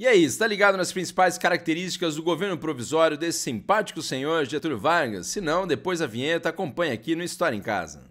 E aí, está ligado nas principais características do governo provisório desse simpático senhor Getúlio Vargas? Se não, depois a vinheta acompanha aqui no História em Casa.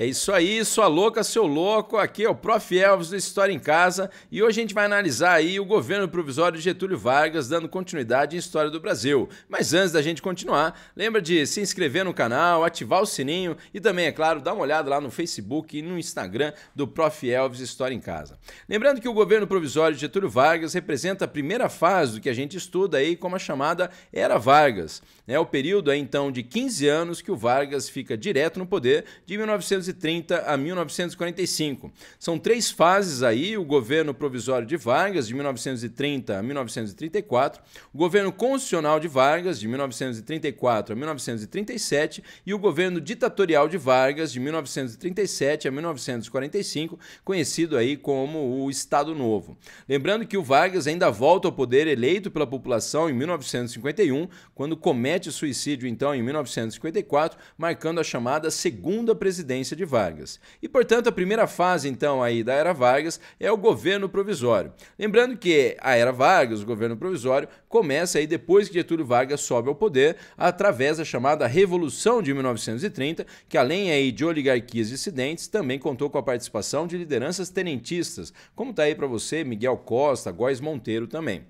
É isso aí, sua louca, seu louco. Aqui é o Prof. Elvis do História em Casa e hoje a gente vai analisar aí o governo provisório de Getúlio Vargas dando continuidade em História do Brasil. Mas antes da gente continuar, lembra de se inscrever no canal, ativar o sininho e também, é claro, dar uma olhada lá no Facebook e no Instagram do Prof. Elvis História em Casa. Lembrando que o governo provisório de Getúlio Vargas representa a primeira fase do que a gente estuda aí como a chamada Era Vargas. É o período aí, então de 15 anos que o Vargas fica direto no poder de 1900 1930 a 1945. São três fases aí: o governo provisório de Vargas, de 1930 a 1934, o governo constitucional de Vargas, de 1934 a 1937, e o governo ditatorial de Vargas, de 1937 a 1945, conhecido aí como o Estado Novo. Lembrando que o Vargas ainda volta ao poder eleito pela população em 1951, quando comete suicídio então em 1954, marcando a chamada segunda presidência de Vargas. E, portanto, a primeira fase, então, aí da Era Vargas é o governo provisório. Lembrando que a Era Vargas, o governo provisório, começa aí depois que Getúlio Vargas sobe ao poder, através da chamada Revolução de 1930, que além aí de oligarquias dissidentes, também contou com a participação de lideranças tenentistas, como está aí para você Miguel Costa, Góes Monteiro também.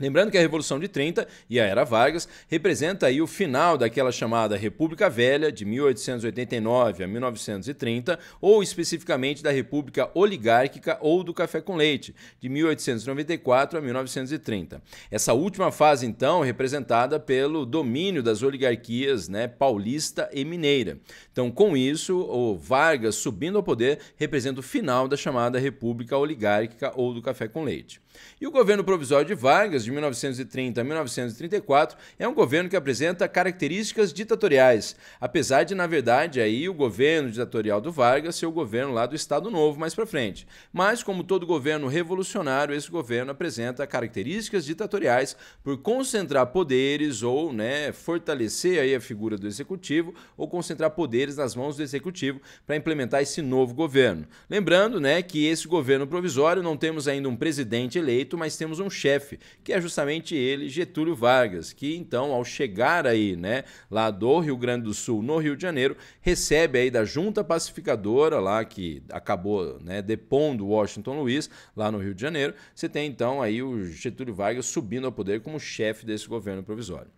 Lembrando que a Revolução de 30 e a Era Vargas representa aí o final daquela chamada República Velha de 1889 a 1930, ou especificamente da República Oligárquica ou do Café com Leite de 1894 a 1930. Essa última fase então representada pelo domínio das oligarquias, né, paulista e mineira. Então, com isso, o Vargas subindo ao poder representa o final da chamada República Oligárquica ou do Café com Leite. E o governo provisório de Vargas, de 1930 a 1934, é um governo que apresenta características ditatoriais, apesar de, na verdade, aí o governo ditatorial do Vargas ser o governo lá do Estado Novo mais para frente. Mas, como todo governo revolucionário, esse governo apresenta características ditatoriais por concentrar poderes ou né, fortalecer aí a figura do executivo ou concentrar poderes nas mãos do executivo para implementar esse novo governo. Lembrando né, que esse governo provisório não temos ainda um presidente eleito, mas temos um chefe, que é justamente ele, Getúlio Vargas, que então, ao chegar aí, né, lá do Rio Grande do Sul, no Rio de Janeiro, recebe aí da junta pacificadora lá que acabou, né, depondo Washington Luiz, lá no Rio de Janeiro, você tem então aí o Getúlio Vargas subindo ao poder como chefe desse governo provisório.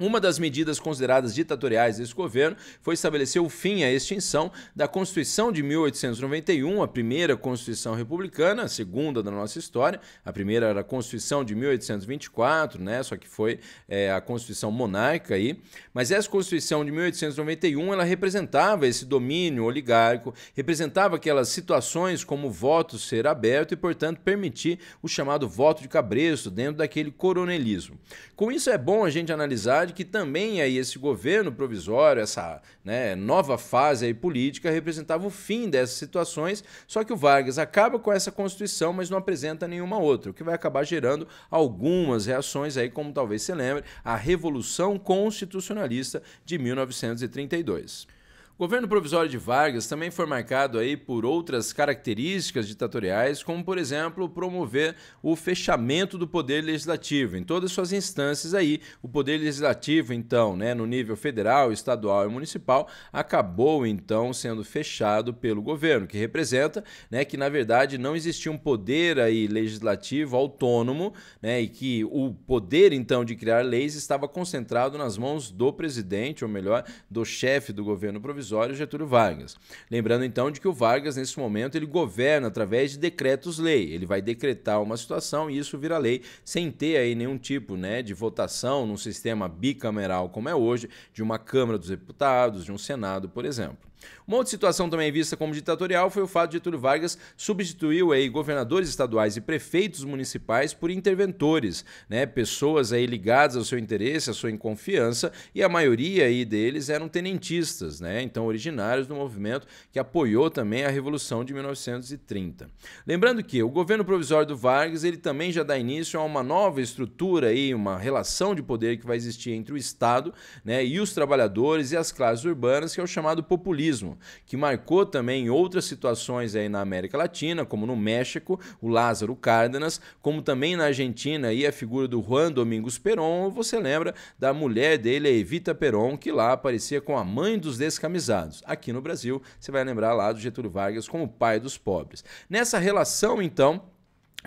Uma das medidas consideradas ditatoriais desse governo foi estabelecer o fim à extinção da Constituição de 1891, a primeira Constituição republicana, a segunda da nossa história. A primeira era a Constituição de 1824, né? Só que foi é, a Constituição monárquica aí. Mas essa Constituição de 1891 ela representava esse domínio oligárquico, representava aquelas situações como o voto ser aberto e, portanto, permitir o chamado voto de cabresto dentro daquele coronelismo. Com isso é bom a gente analisar verdade que também aí esse governo provisório, essa né, nova fase aí política, representava o fim dessas situações, só que o Vargas acaba com essa Constituição, mas não apresenta nenhuma outra, o que vai acabar gerando algumas reações aí, como talvez se lembre, a Revolução Constitucionalista de 1932. O governo provisório de Vargas também foi marcado aí por outras características ditatoriais, como por exemplo, promover o fechamento do poder legislativo em todas suas instâncias aí. O poder legislativo, então, né, no nível federal, estadual e municipal, acabou então sendo fechado pelo governo, que representa, né, que na verdade não existia um poder aí legislativo autônomo, né, e que o poder então de criar leis estava concentrado nas mãos do presidente, ou melhor, do chefe do governo provisório provisório Getúlio Vargas. Lembrando então de que o Vargas nesse momento ele governa através de decretos-lei. Ele vai decretar uma situação e isso vira lei sem ter aí nenhum tipo, né, de votação num sistema bicameral como é hoje, de uma Câmara dos Deputados, de um Senado, por exemplo. Uma outra situação também vista como ditatorial foi o fato de Getúlio Vargas substituiu aí governadores estaduais e prefeitos municipais por interventores, né, pessoas aí ligadas ao seu interesse, à sua confiança, e a maioria aí deles eram tenentistas, né, então originários do movimento que apoiou também a Revolução de 1930. Lembrando que o governo provisório do Vargas, ele também já dá início a uma nova estrutura aí, uma relação de poder que vai existir entre o Estado, né, e os trabalhadores e as classes urbanas, que é o chamado populismo populismo, que marcou também outras situações aí na América Latina, como no México, o Lázaro Cárdenas, como também na Argentina e a figura do Juan Domingos Perón, você lembra da mulher dele, a Evita Perón, que lá aparecia com a mãe dos descamisados. Aqui no Brasil, você vai lembrar lá do Getúlio Vargas como pai dos pobres. Nessa relação, então,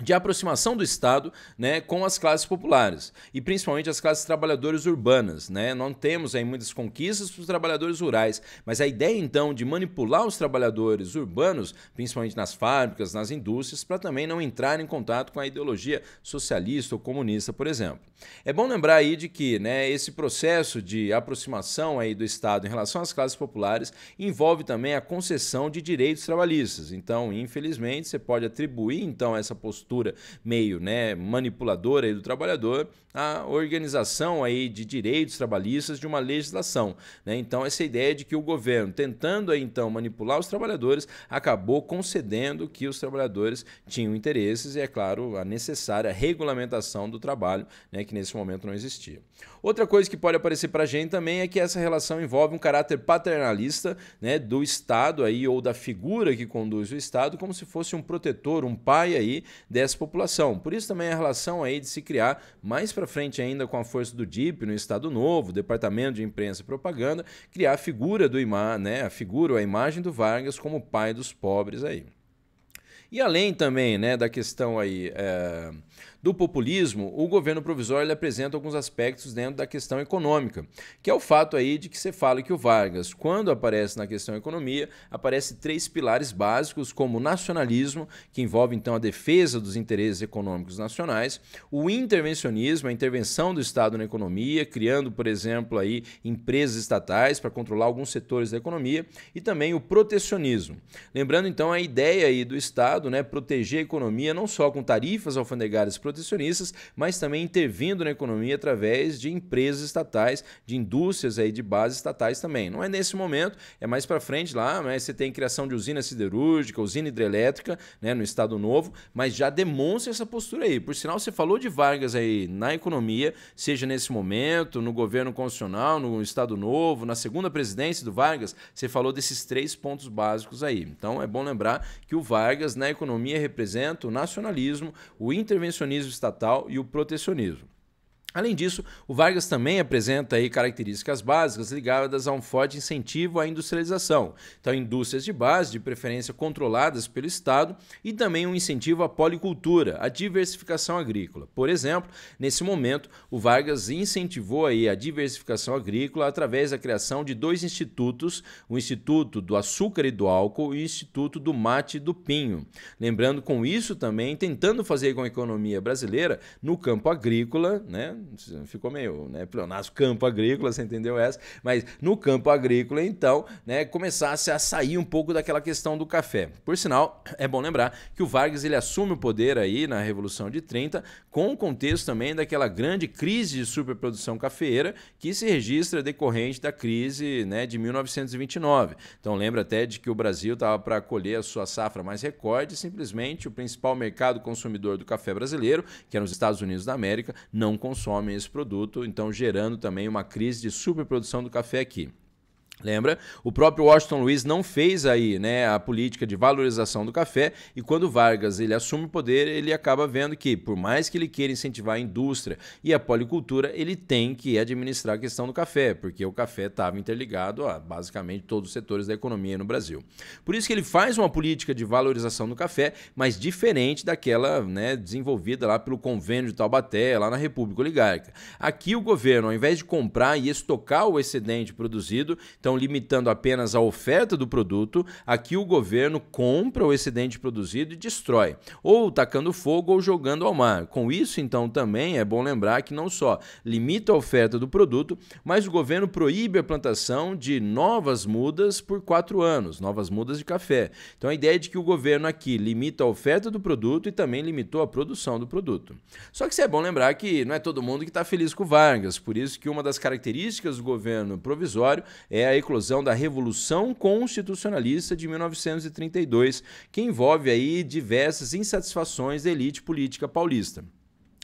de aproximação do Estado né, com as classes populares e principalmente as classes trabalhadoras urbanas. Né? Não temos aí muitas conquistas para os trabalhadores rurais, mas a ideia então de manipular os trabalhadores urbanos, principalmente nas fábricas, nas indústrias, para também não entrar em contato com a ideologia socialista ou comunista, por exemplo. É bom lembrar aí de que né, esse processo de aproximação aí do Estado em relação às classes populares envolve também a concessão de direitos trabalhistas. Então, infelizmente, você pode atribuir então essa postura postura meio né, manipuladora do trabalhador a organização aí de direitos trabalhistas de uma legislação. Né? Então, essa ideia de que o governo, tentando aí, então manipular os trabalhadores, acabou concedendo que os trabalhadores tinham interesses e, é claro, a necessária regulamentação do trabalho, né, que nesse momento não existia. Outra coisa que pode aparecer para a gente também é que essa relação envolve um caráter paternalista né, do Estado aí, ou da figura que conduz o Estado, como se fosse um protetor, um pai aí dessa população. Por isso também a relação aí de se criar mais para frente ainda com a força do DIP no Estado Novo, Departamento de Imprensa e Propaganda, criar a figura do ima, né, a figura, a imagem do Vargas como pai dos pobres aí. E além também né, da questão aí é, do populismo, o governo provisório apresenta alguns aspectos dentro da questão econômica, que é o fato aí de que você fala que o Vargas, quando aparece na questão economia, aparece três pilares básicos, como o nacionalismo, que envolve então a defesa dos interesses econômicos nacionais, o intervencionismo, a intervenção do Estado na economia, criando, por exemplo, aí empresas estatais para controlar alguns setores da economia, e também o protecionismo. Lembrando então a ideia aí do Estado, né, proteger a economia não só com tarifas alfandegárias protecionistas, mas também intervindo na economia através de empresas estatais, de indústrias aí de bases estatais também. Não é nesse momento, é mais para frente lá, mas você tem criação de usina siderúrgica, usina hidrelétrica, né, no Estado Novo, mas já demonstra essa postura aí. Por sinal, você falou de Vargas aí na economia, seja nesse momento, no governo constitucional, no Estado Novo, na segunda presidência do Vargas, você falou desses três pontos básicos aí. Então é bom lembrar que o Vargas na economia representa o nacionalismo, o intervencionismo estatal e o protecionismo. Além disso, o Vargas também apresenta aí características básicas ligadas a um forte incentivo à industrialização. Então, indústrias de base, de preferência controladas pelo Estado, e também um incentivo à policultura, à diversificação agrícola. Por exemplo, nesse momento, o Vargas incentivou aí a diversificação agrícola através da criação de dois institutos, o Instituto do Açúcar e do Álcool e o Instituto do Mate e do Pinho. Lembrando com isso também, tentando fazer com a economia brasileira no campo agrícola, né, ficou meio, né, pleonasmo, campo agrícola, você entendeu essa? Mas no campo agrícola, então, né, começasse a sair um pouco daquela questão do café. Por sinal, é bom lembrar que o Vargas ele assume o poder aí na Revolução de 30, com o contexto também daquela grande crise de superprodução cafeeira que se registra decorrente da crise, né, de 1929. Então lembra até de que o Brasil estava para colher a sua safra mais recorde, simplesmente o principal mercado consumidor do café brasileiro, que era os Estados Unidos da América, não consome consomem esse produto, então gerando também uma crise de superprodução do café aqui. Lembra? O próprio Washington Luiz não fez aí né, a política de valorização do café e quando Vargas ele assume o poder, ele acaba vendo que, por mais que ele queira incentivar a indústria e a policultura, ele tem que administrar a questão do café, porque o café estava interligado a basicamente todos os setores da economia no Brasil. Por isso que ele faz uma política de valorização do café, mas diferente daquela né, desenvolvida lá pelo convênio de Taubaté, lá na República Oligárquica. Aqui o governo, ao invés de comprar e estocar o excedente produzido, então limitando apenas a oferta do produto, aqui o governo compra o excedente produzido e destrói, ou tacando fogo ou jogando ao mar. Com isso, então, também é bom lembrar que não só limita a oferta do produto, mas o governo proíbe a plantação de novas mudas por quatro anos, novas mudas de café. Então, a ideia é de que o governo aqui limita a oferta do produto e também limitou a produção do produto. Só que é bom lembrar que não é todo mundo que está feliz com Vargas, por isso que uma das características do governo provisório é a eclosão da Revolução Constitucionalista de 1932, que envolve aí diversas insatisfações da elite política paulista.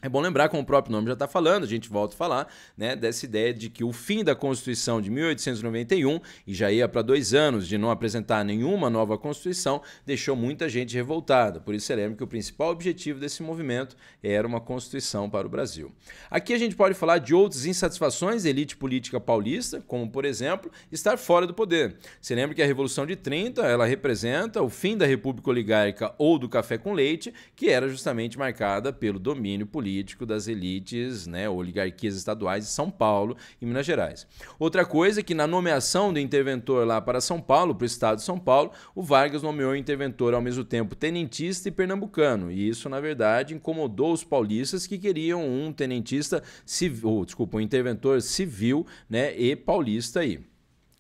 É bom lembrar, como o próprio nome já está falando, a gente volta a falar, né, dessa ideia de que o fim da Constituição de 1891, e já ia para dois anos de não apresentar nenhuma nova Constituição, deixou muita gente revoltada. Por isso, você lembra que o principal objetivo desse movimento era uma Constituição para o Brasil. Aqui a gente pode falar de outras insatisfações da elite política paulista, como, por exemplo, estar fora do poder. Você lembra que a Revolução de 30 ela representa o fim da República Oligárquica ou do café com leite, que era justamente marcada pelo domínio político político das elites, né, oligarquias estaduais de São Paulo e Minas Gerais. Outra coisa é que na nomeação do interventor lá para São Paulo, para o estado de São Paulo, o Vargas nomeou o interventor ao mesmo tempo tenentista e pernambucano. E isso, na verdade, incomodou os paulistas que queriam um tenentista civil, desculpa, um interventor civil, né, e paulista aí.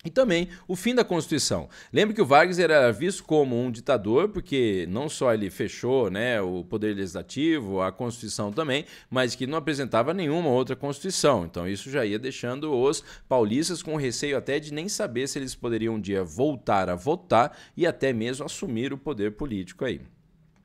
E também o fim da Constituição. Lembre que o Vargas era visto como um ditador, porque não só ele fechou né, o poder legislativo, a Constituição também, mas que não apresentava nenhuma outra Constituição. Então isso já ia deixando os paulistas com receio até de nem saber se eles poderiam um dia voltar a votar e até mesmo assumir o poder político aí.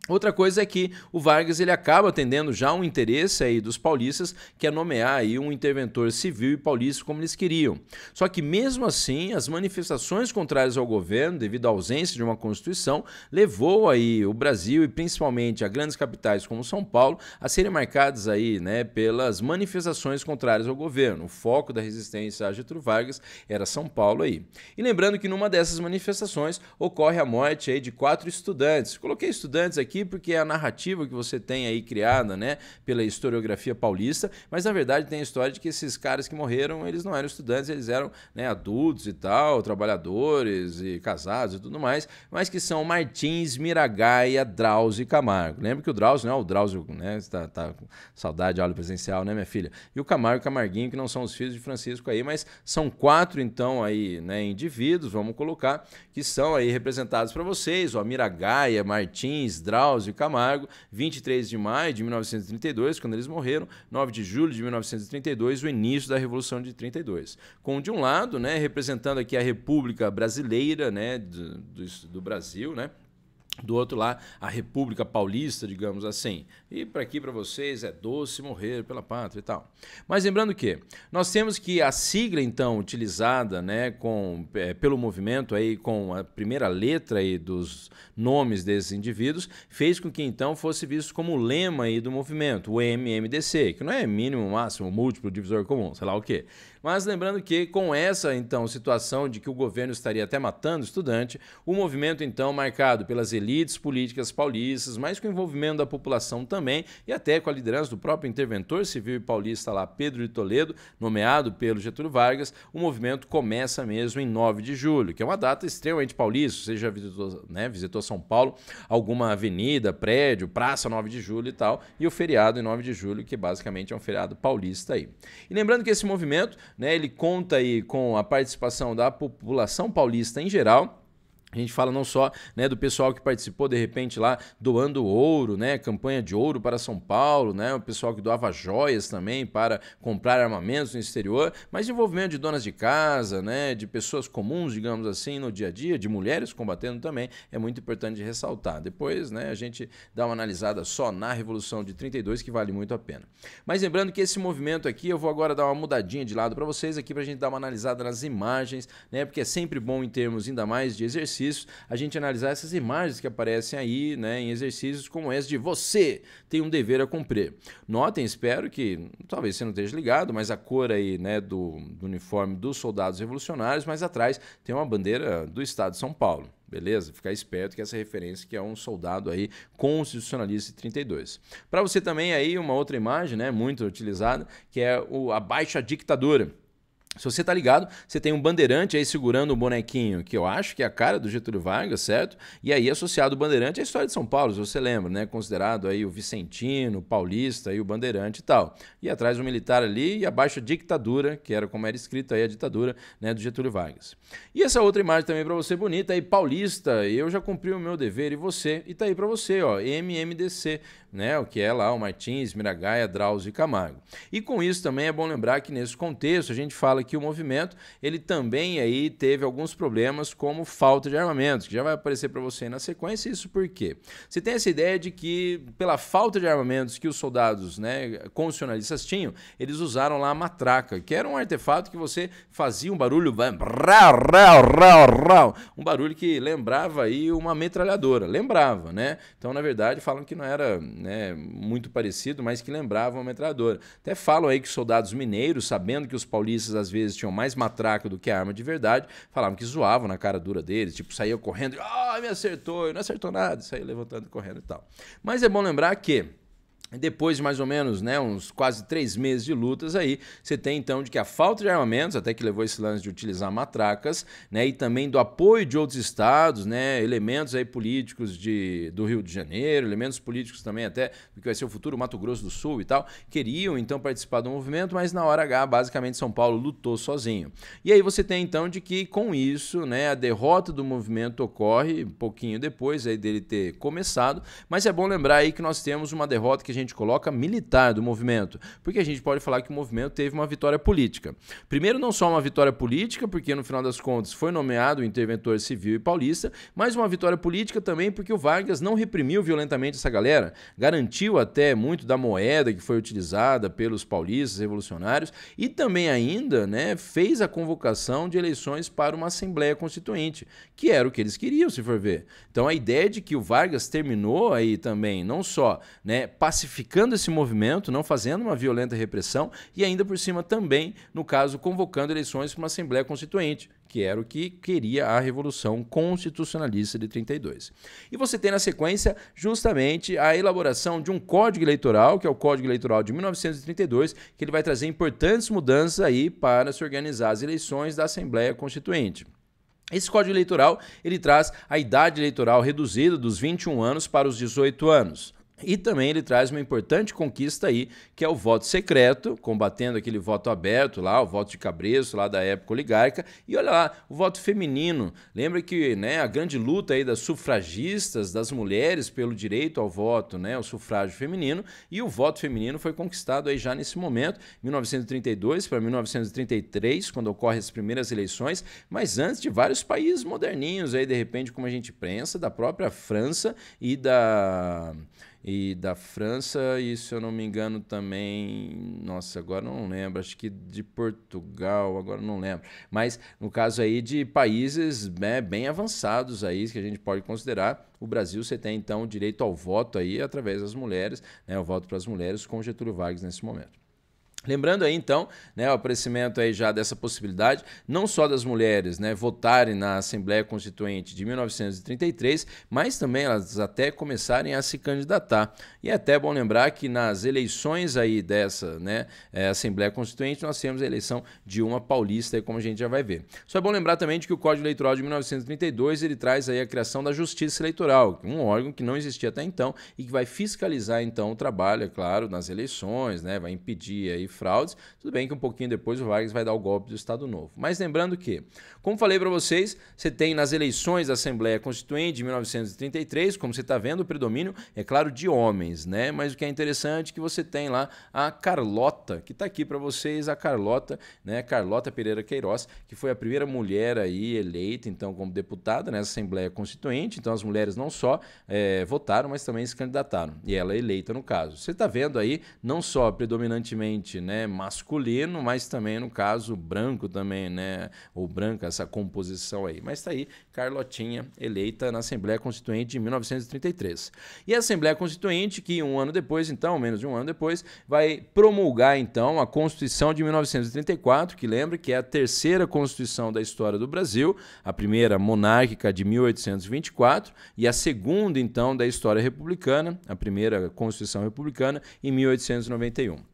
Outra coisa é que o Vargas ele acaba atendendo já um interesse aí dos paulistas, que é nomear aí um interventor civil e paulista como eles queriam. Só que mesmo assim, as manifestações contrárias ao governo, devido à ausência de uma constituição, levou aí o Brasil e principalmente a grandes capitais como São Paulo a serem marcadas aí, né, pelas manifestações contrárias ao governo. O foco da resistência a Getúlio Vargas era São Paulo aí. E lembrando que numa dessas manifestações ocorre a morte aí de quatro estudantes. Coloquei estudantes aqui aqui porque é a narrativa que você tem aí criada, né, pela historiografia paulista, mas na verdade tem a história de que esses caras que morreram, eles não eram estudantes, eles eram, né, adultos e tal, trabalhadores e casados e tudo mais, mas que são Martins, Miragaia, Drauzio e Camargo. Lembra que o Drauzio, não, o Drauzio, né, tá, tá com saudade de aula presencial, né, minha filha? E o Camargo e Camarguinho, que não são os filhos de Francisco aí, mas são quatro então aí, né, indivíduos, vamos colocar, que são aí representados para vocês, ó, Miragaia, Martins, Drauzio Drauzio Camargo, 23 de maio de 1932, quando eles morreram, 9 de julho de 1932, o início da Revolução de 32. Com, de um lado, né, representando aqui a República Brasileira né, do, do, do Brasil, né, do outro lá a República Paulista, digamos assim. E para aqui para vocês é doce morrer pela pátria e tal. Mas lembrando que nós temos que a sigla então utilizada, né, com é, pelo movimento aí com a primeira letra aí dos nomes desses indivíduos, fez com que então fosse visto como o lema aí do movimento, o MMDC, que não é mínimo, máximo, múltiplo, divisor comum, sei lá o quê. Mas lembrando que com essa então situação de que o governo estaria até matando o estudante, o movimento então marcado pelas elites políticas paulistas, mas com o envolvimento da população também e até com a liderança do próprio interventor civil paulista lá, Pedro de Toledo, nomeado pelo Getúlio Vargas, o movimento começa mesmo em 9 de julho, que é uma data extremamente paulista. Você já visitou, né, visitou São Paulo, alguma avenida, prédio, praça 9 de julho e tal, e o feriado em 9 de julho, que basicamente é um feriado paulista aí. E lembrando que esse movimento né, ele conta aí com a participação da população paulista em geral a gente fala não só né, do pessoal que participou de repente lá doando ouro, né, campanha de ouro para São Paulo, né, o pessoal que doava joias também para comprar armamentos no exterior, mas envolvimento de donas de casa, né, de pessoas comuns, digamos assim, no dia a dia, de mulheres combatendo também, é muito importante ressaltar. Depois, né, a gente dá uma analisada só na Revolução de 32 que vale muito a pena. Mas lembrando que esse movimento aqui, eu vou agora dar uma mudadinha de lado para vocês aqui para a gente dar uma analisada nas imagens, né, porque é sempre bom em termos ainda mais de exercício exercícios, a gente analisar essas imagens que aparecem aí, né, em exercícios como esse de você tem um dever a cumprir. Notem, espero que, talvez você não esteja ligado, mas a cor aí, né, do, do uniforme dos soldados revolucionários, mas atrás tem uma bandeira do estado de São Paulo. Beleza? Ficar esperto que essa referência que é um soldado aí constitucionalista de 32. Para você também aí uma outra imagem, né, muito utilizada, que é o a baixa ditadura. Se você tá ligado, você tem um bandeirante aí segurando um bonequinho, que eu acho que é a cara do Getúlio Vargas, certo? E aí associado o bandeirante à história de São Paulo, se você lembra, né? Considerado aí o Vicentino, o Paulista e o bandeirante e tal. E atrás o militar ali e abaixo a ditadura, que era como era escrito aí a ditadura, né, do Getúlio Vargas. E essa outra imagem também para você bonita aí, Paulista, eu já cumpri o meu dever e você, e tá aí para você, ó, MMDC. né, o que é lá o Martins, Miragaia, Drauzio e Camargo. E com isso também é bom lembrar que nesse contexto a gente fala que o movimento ele também aí teve alguns problemas como falta de armamentos, que já vai aparecer para você na sequência. Isso por quê? Você tem essa ideia de que pela falta de armamentos que os soldados, né, constitucionalistas tinham, eles usaram lá a matraca, que era um artefato que você fazia um barulho um barulho que lembrava aí uma metralhadora, lembrava, né? Então, na verdade, falam que não era né, muito parecido, mas que lembrava uma metralhadora. Até falam aí que soldados mineiros, sabendo que os paulistas às vezes tinham mais matraca do que arma de verdade, falavam que zoavam na cara dura deles, tipo, saía correndo, ah, me acertou, e não acertou nada, saía levantando e correndo e tal. Mas é bom lembrar que depois de mais ou menos né, uns quase três meses de lutas aí, você tem então de que a falta de armamentos, até que levou esse lance de utilizar matracas, né, e também do apoio de outros estados, né, elementos aí políticos de, do Rio de Janeiro, elementos políticos também até do que vai ser o futuro Mato Grosso do Sul e tal, queriam então participar do movimento, mas na hora H, basicamente São Paulo lutou sozinho. E aí você tem então de que com isso, né, a derrota do movimento ocorre um pouquinho depois aí dele ter começado, mas é bom lembrar aí que nós temos uma derrota que a gente gente coloca militar do movimento, porque a gente pode falar que o movimento teve uma vitória política. Primeiro, não só uma vitória política, porque no final das contas foi nomeado o interventor civil e paulista, mas uma vitória política também porque o Vargas não reprimiu violentamente essa galera, garantiu até muito da moeda que foi utilizada pelos paulistas revolucionários e também ainda né, fez a convocação de eleições para uma Assembleia Constituinte, que era o que eles queriam, se for ver. Então a ideia de que o Vargas terminou aí também, não só né, pacificando pacificando esse movimento, não fazendo uma violenta repressão e ainda por cima também, no caso, convocando eleições para uma Assembleia Constituinte, que era o que queria a Revolução Constitucionalista de 32. E você tem na sequência justamente a elaboração de um código eleitoral, que é o Código Eleitoral de 1932, que ele vai trazer importantes mudanças aí para se organizar as eleições da Assembleia Constituinte. Esse código eleitoral ele traz a idade eleitoral reduzida dos 21 anos para os 18 anos. E também ele traz uma importante conquista aí, que é o voto secreto, combatendo aquele voto aberto lá, o voto de cabresto lá da época oligárquica. E olha lá, o voto feminino. Lembra que né, a grande luta aí das sufragistas, das mulheres pelo direito ao voto, né, o sufrágio feminino, e o voto feminino foi conquistado aí já nesse momento, 1932 para 1933, quando ocorrem as primeiras eleições, mas antes de vários países moderninhos aí, de repente, como a gente pensa, da própria França e da e da França, e se eu não me engano também, nossa, agora não lembro, acho que de Portugal, agora não lembro. Mas no caso aí de países né, bem avançados aí, que a gente pode considerar, o Brasil você tem então direito ao voto aí através das mulheres, né, o voto para as mulheres com Getúlio Vargas nesse momento. Lembrando aí então, né, o aparecimento aí já dessa possibilidade, não só das mulheres, né, votarem na Assembleia Constituinte de 1933, mas também elas até começarem a se candidatar. E é até bom lembrar que nas eleições aí dessa, né, é, Assembleia Constituinte, nós temos a eleição de uma paulista, como a gente já vai ver. Só é bom lembrar também de que o Código Eleitoral de 1932, ele traz aí a criação da Justiça Eleitoral, um órgão que não existia até então e que vai fiscalizar então o trabalho, é claro, nas eleições, né, vai impedir aí fraudes. Tudo bem que um pouquinho depois o Vargas vai dar o golpe do Estado Novo. Mas lembrando que, como falei para vocês, você tem nas eleições da Assembleia Constituinte de 1933, como você está vendo, o predomínio, é claro, de homens, né? Mas o que é interessante é que você tem lá a Carlota, que está aqui para vocês, a Carlota, né? Carlota Pereira Queiroz, que foi a primeira mulher aí eleita, então, como deputada nessa Assembleia Constituinte. Então, as mulheres não só é, votaram, mas também se candidataram. E ela é eleita no caso. Você está vendo aí, não só predominantemente né, masculino, mas também no caso branco também, né, ou branca essa composição aí. Mas está aí Carlotinha eleita na Assembleia Constituinte de 1933. E a Assembleia Constituinte que um ano depois, então, menos de um ano depois, vai promulgar então a Constituição de 1934, que lembra que é a terceira Constituição da história do Brasil, a primeira monárquica de 1824 e a segunda então da história republicana, a primeira Constituição republicana em 1891.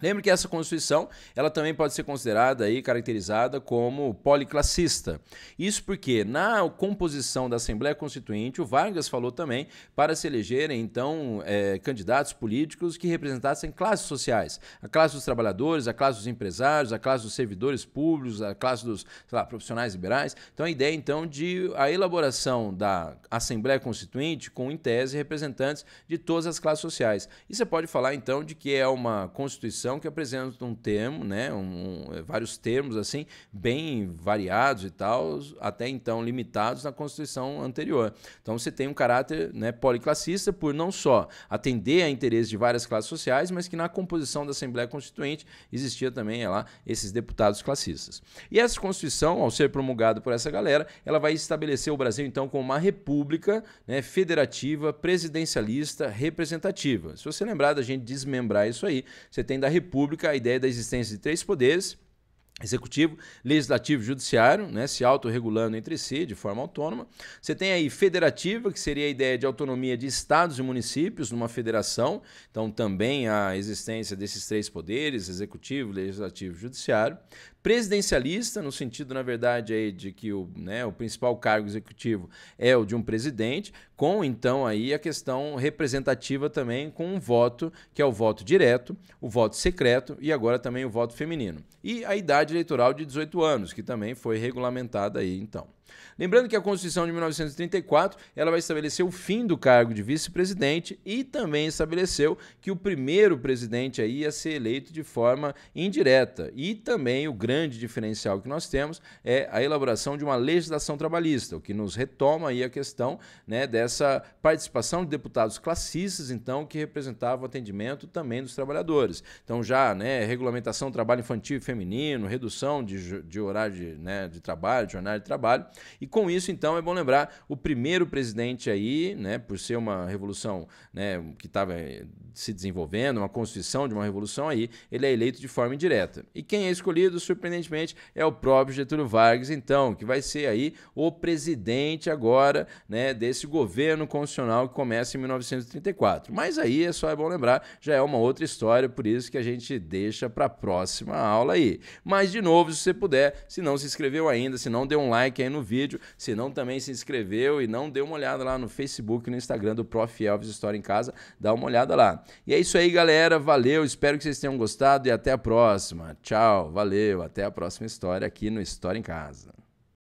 Lembre que essa Constituição, ela também pode ser considerada aí caracterizada como policlassista. Isso porque na composição da Assembleia Constituinte, o Vargas falou também para se elegerem então é, candidatos políticos que representassem classes sociais, a classe dos trabalhadores, a classe dos empresários, a classe dos servidores públicos, a classe dos lá, profissionais liberais. Então a ideia então de a elaboração da Assembleia Constituinte com em tese representantes de todas as classes sociais. E você pode falar então de que é uma Constituição Que apresenta um termo, né, um, é, vários termos assim, bem variados e tal, até então limitados na Constituição anterior. Então você tem um caráter né, policlassista por não só atender a interesses de várias classes sociais, mas que na composição da Assembleia Constituinte existia também lá esses deputados classistas. E essa Constituição, ao ser promulgada por essa galera, ela vai estabelecer o Brasil então como uma república né, federativa, presidencialista, representativa. Se você lembrar da gente desmembrar isso aí, você tem da República a ideia da existência de três poderes, executivo, legislativo e judiciário, né, se autorregulando entre si de forma autônoma. Você tem aí federativa, que seria a ideia de autonomia de estados e municípios numa federação, então também a existência desses três poderes, executivo, legislativo e judiciário presidencialista, no sentido, na verdade, aí, de que o, né, o principal cargo executivo é o de um presidente, com então aí a questão representativa também com um voto, que é o voto direto, o voto secreto e agora também o voto feminino. E a idade eleitoral de 18 anos, que também foi regulamentada aí então. Lembrando que a Constituição de 1934 ela vai estabelecer o fim do cargo de vice-presidente e também estabeleceu que o primeiro presidente aí ia ser eleito de forma indireta. E também o grande diferencial que nós temos é a elaboração de uma legislação trabalhista, o que nos retoma aí a questão né, dessa participação de deputados classistas, então, que representavam o atendimento também dos trabalhadores. Então, já né, regulamentação do trabalho infantil e feminino, redução de, de horário de, né, de trabalho, de jornada de trabalho. E com isso, então, é bom lembrar o primeiro presidente aí, né, por ser uma revolução né, que estava eh, se desenvolvendo, uma constituição de uma revolução aí, ele é eleito de forma indireta. E quem é escolhido, surpreendentemente, é o próprio Getúlio Vargas, então, que vai ser aí o presidente agora né, desse governo constitucional que começa em 1934. Mas aí é só é bom lembrar, já é uma outra história, por isso que a gente deixa para a próxima aula aí. Mas, de novo, se você puder, se não se inscreveu ainda, se não deu um like aí no vídeo, se não também se inscreveu e não deu uma olhada lá no Facebook e no Instagram do Prof. Elvis História em Casa, dá uma olhada lá. E é isso aí, galera. Valeu, espero que vocês tenham gostado e até a próxima. Tchau, valeu, até a próxima história aqui no História em Casa.